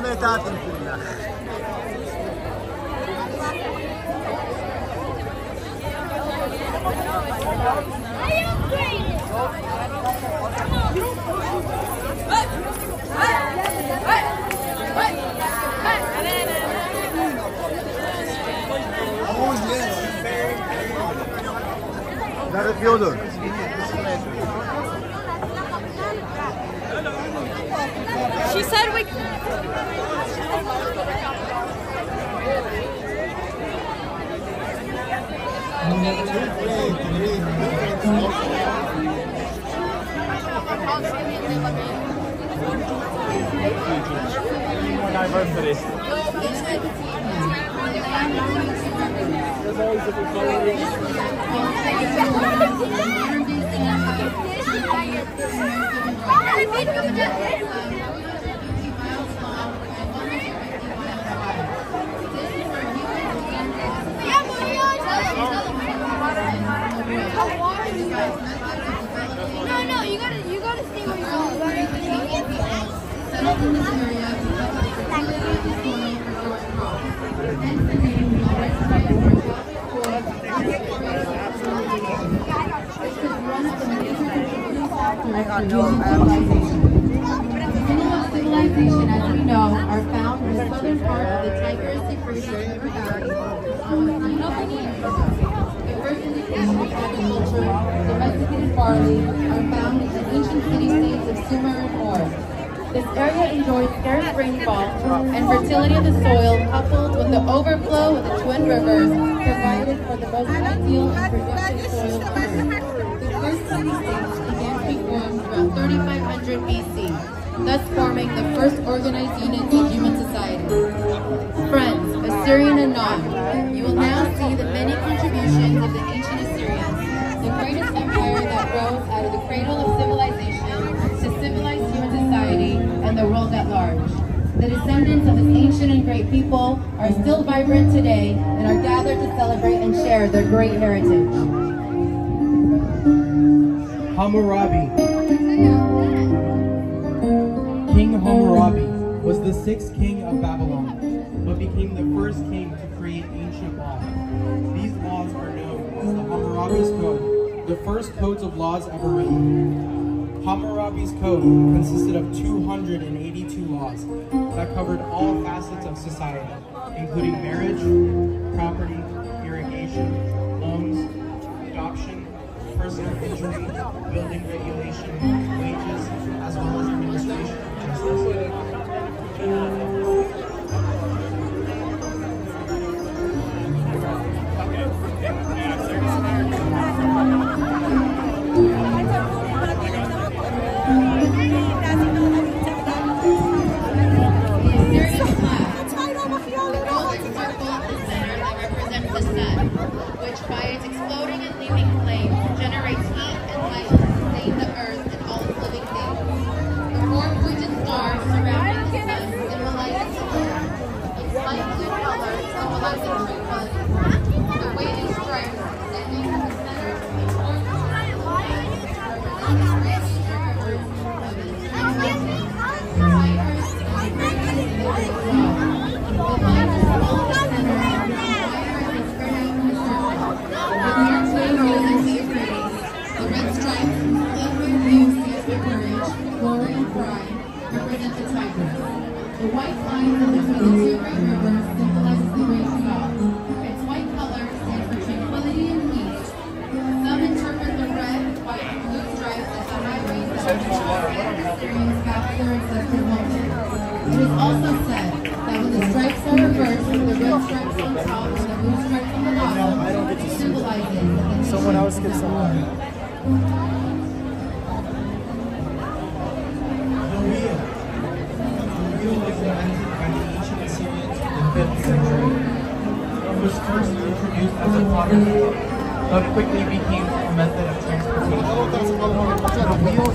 Devam et artık. you said we. When I vote for this. Ben kapatacağım. No, no, you gotta, you gotta stay where you're going. Settled in this area factors to This area enjoys scarce rainfall and fertility of the soil coupled with the overflow of the twin rivers provided for the most ideal and productive soil. The first city-states began to be formed around 3500 BC, thus forming the first organized units of human society. Friends, Assyrian and Non, you will now see the many contributions of the ancient Assyrians, the greatest empire that rose out of the cradle of civilization The descendants of this ancient and great people are still vibrant today and are gathered to celebrate and share their great heritage. Hammurabi. King Hammurabi was the sixth king of Babylon, but became the first king to create ancient laws. These laws are known as the Hammurabi's Code, the first codes of laws ever written. Hammurabi's Code consisted of 282 laws that covered all facets of society, including marriage, property, irrigation, loans, adoption, personal injury, building regulation, wages, as well as administration of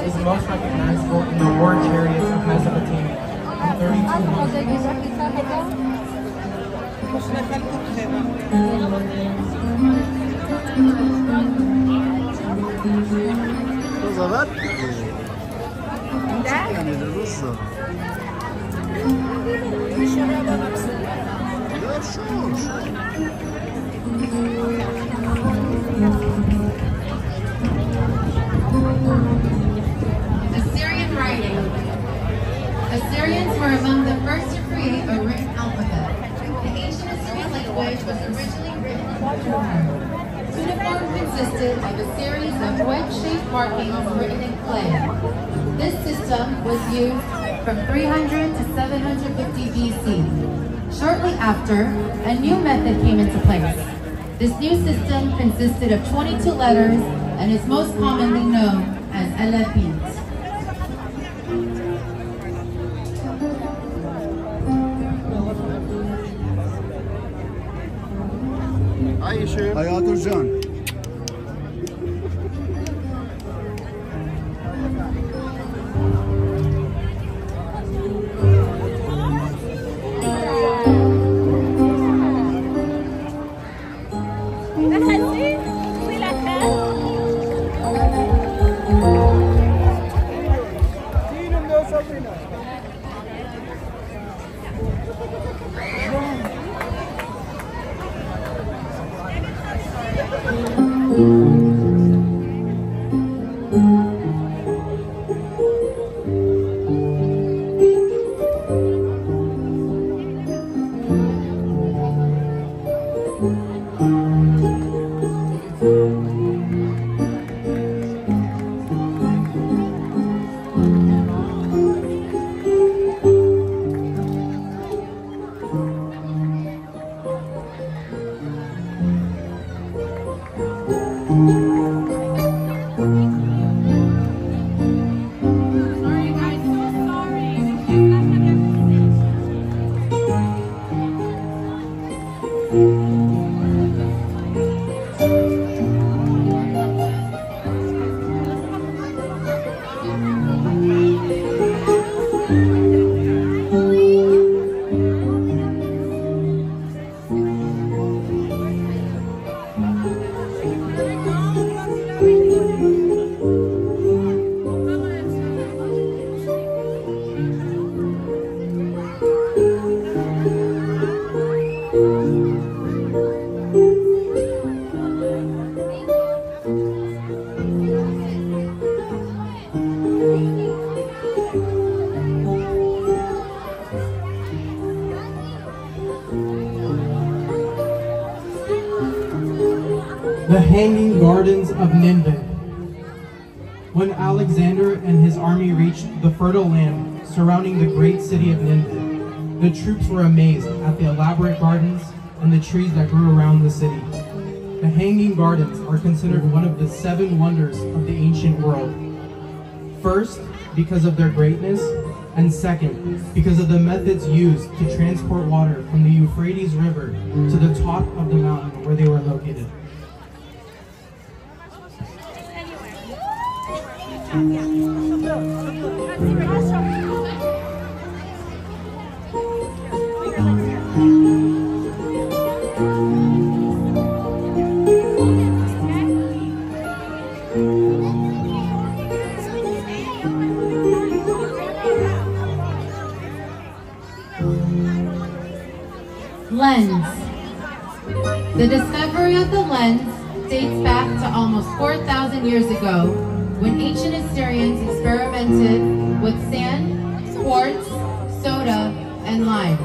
is most recognizable in the war chariots of Mesopotamia in 3200. To zobacz. Were among the first to create a written alphabet. The ancient Assyrian language was originally written in cuneiform. Cuneiform consisted of a series of wedge-shaped markings written in clay. This system was used from 300 to 750 BC. Shortly after, a new method came into place. This new system consisted of 22 letters and is most commonly known as alphabet. Hayat Sorry of Nineveh. When Alexander and his army reached the fertile land surrounding the great city of Nineveh, the troops were amazed at the elaborate gardens and the trees that grew around the city. The Hanging Gardens are considered one of the seven wonders of the ancient world. First, because of their greatness, and second, because of the methods used to transport water from the Euphrates River to the top of the mountain where they were located. Lens. The discovery of the lens dates back to almost 4,000 years ago when ancient Assyrians experimented with sand, quartz, soda, and lime.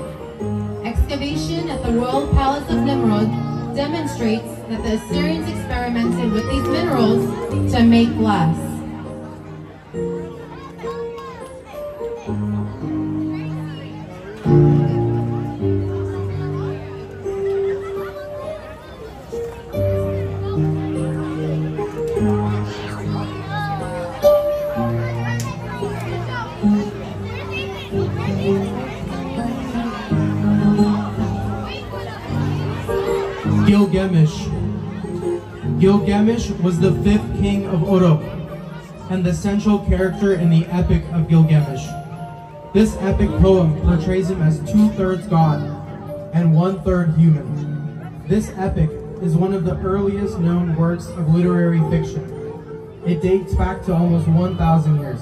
Excavation at the Royal Palace of Nimrod demonstrates that the Assyrians experimented with these minerals to make glass. Gilgamesh was the fifth king of Uruk and the central character in the Epic of Gilgamesh. This epic poem portrays him as two-thirds god and one-third human. This epic is one of the earliest known works of literary fiction. It dates back to almost 1,000 years.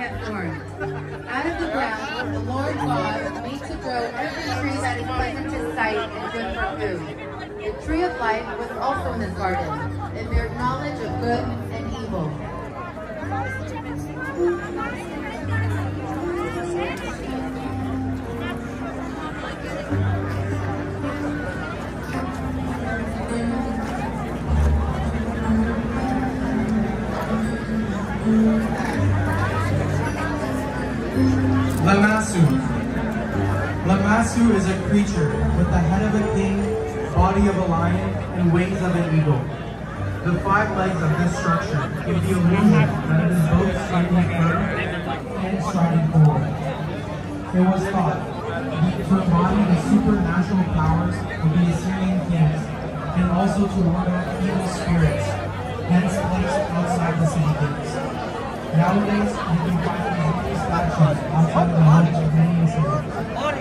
Out of the ground, the Lord God made to grow every tree that is pleasant to sight and good for food. The tree of life was also in his garden, and bare knowledge of good and evil. Lamassu is a creature with the head of a king, body of a lion, and wings of an eagle. The five legs of this structure give the illusion that it is both standing firm and striding forward. It was thought that to embody the supernatural powers of the Assyrian kings and also to ward off evil spirits, hence placed outside the city gates. Nowadays, you can find these statues outside the homes of many.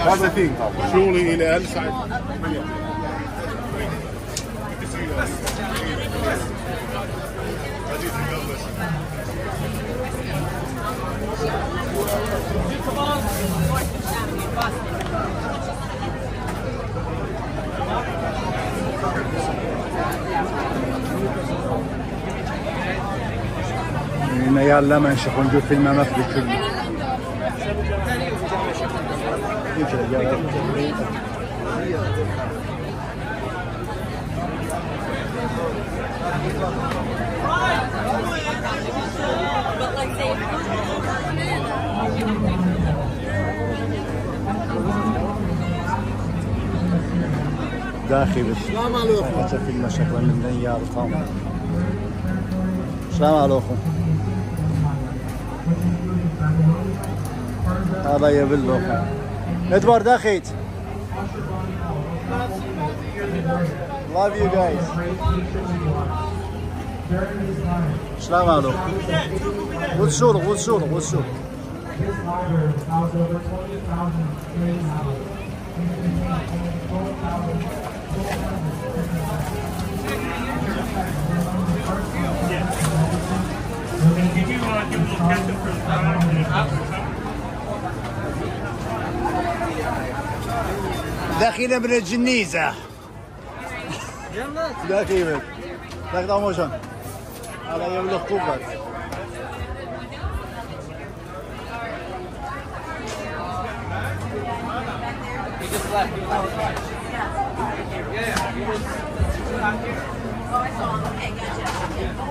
هذا فيه شغلي إلى ألف ساعة. يلا ما نشوف نجوب فيلم ما في كل. داخل. السلام عليكم. في المشاكل من دنيا القوم السلام عليكم. هذا يبل أخي ادوار داخيت لاف يو جايز سلام عليكم. وتشوروا وتشوروا وتشوروا. We're going to give you a little captain for the داخله من الجنيزة داخله داخله موشن على يوم الخطوبه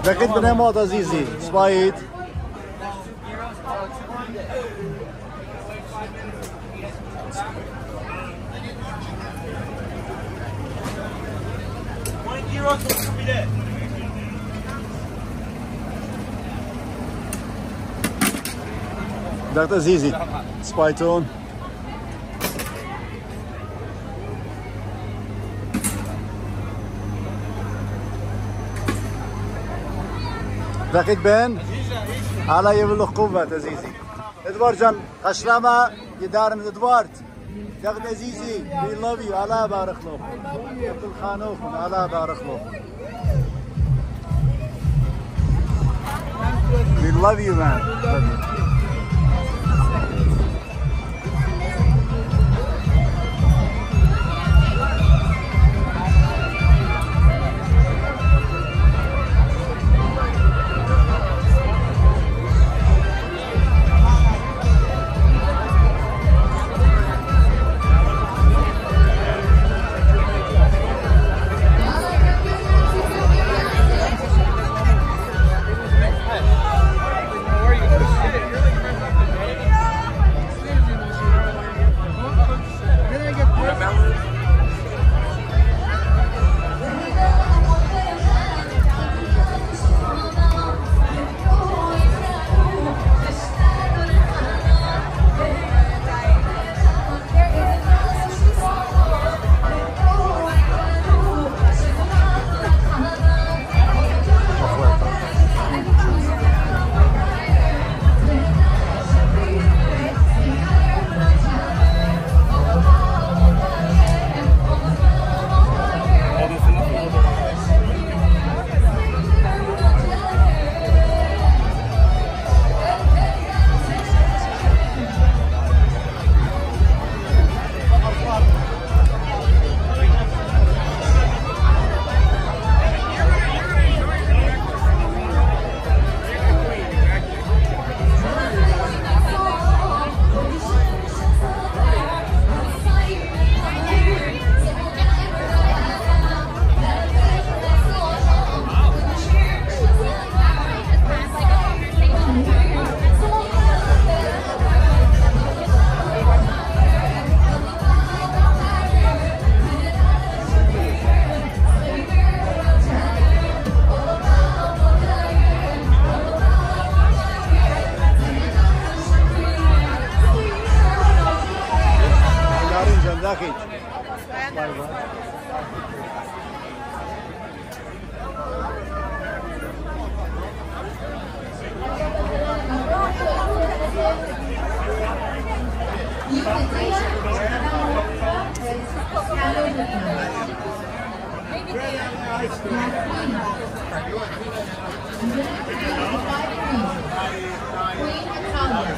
Vakit benim adı Zizi. Spayit. That is easy. Spy tone. دقيق بين على يبلغ قوة عزيزي ادوارد جان قشرمة يدار من ادوارد دغد عزيزي we love you الله بارك له كل خانوكم الله بارك له we love you man love you.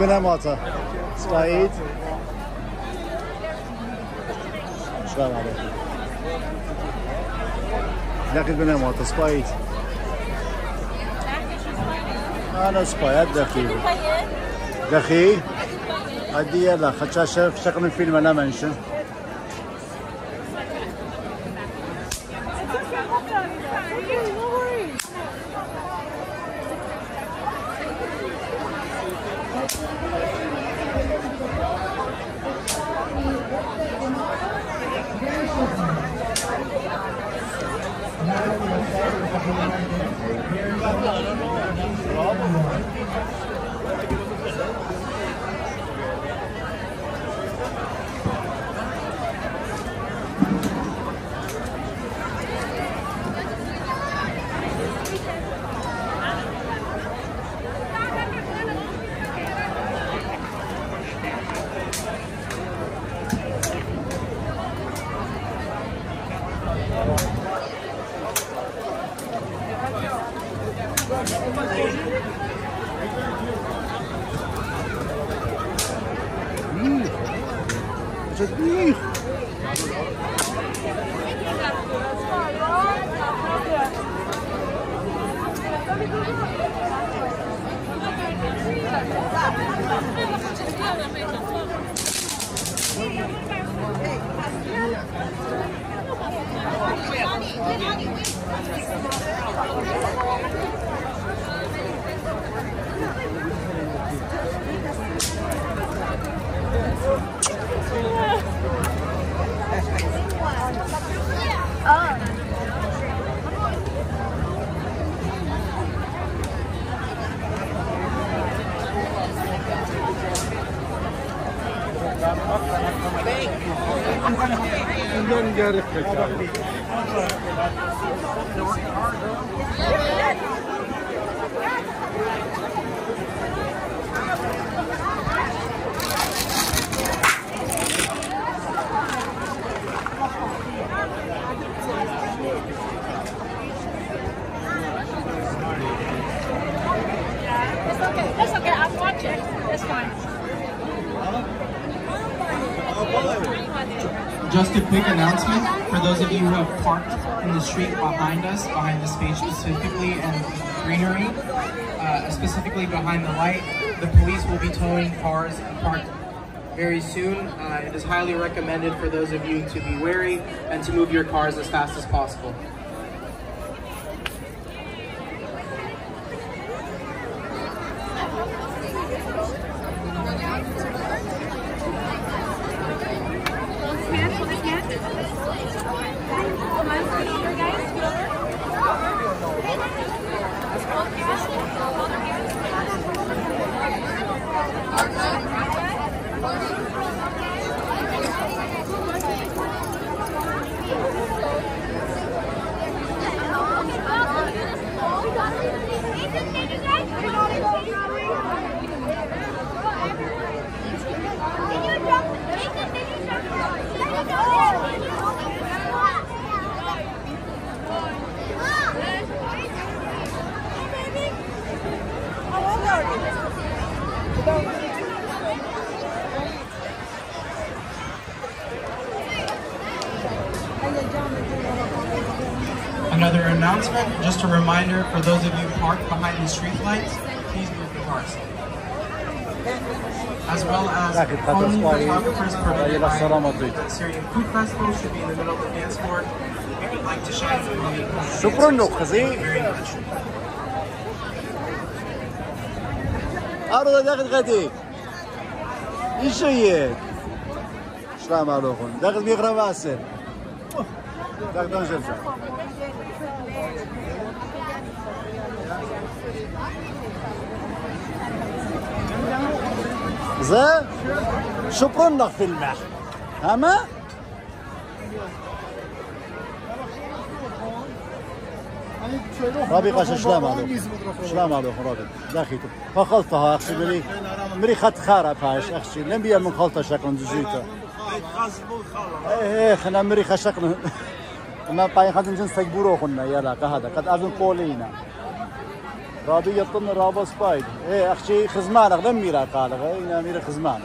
بنا ماتا. صعيد السلام عليكم. لقيت بنا ماتا. صعيد أنا صعيد دخيل دخيل هديه لا خدتها شكل فيلم أنا منشن gerek yok. Quick announcement for those of you who have parked in the street behind us, behind the space specifically and greenery, uh, specifically behind the light, the police will be towing cars parked very soon. Uh, it is highly recommended for those of you to be wary and to move your cars as fast as possible. just a reminder for those of you parked behind the street lights, please move your cars. As well as Racket, that was only why- photographers why permitted you by left Salam Madrid. the Syrian Food Festival should be in the middle of the dance floor. We would like to shine the light. شكرا نخزي Very much. عرض داخل غدي يشيد السلام عليكم داخل بيقرا واسل زين شكرا في الماء أما ربي قاش شلام عليك شلام عليك ربي داخيتو فخلطها اخشي مري مري خط خارب هاش اخشي لم بيا من خلطه شكل زوجيته إيه إيه خنا مري خشقنا اما پایین خزم جن سگ برو خونه یلا که هدا قد ازن قولینا رابیه طن رابس باید ای إيه، اخشی خزمانه غدم میرا قالغه إيه، اینا میرا خزمانه